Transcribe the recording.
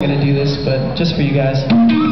I'm gonna do this, but just for you guys.